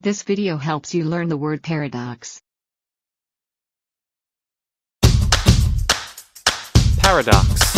This video helps you learn the word paradox. Paradox.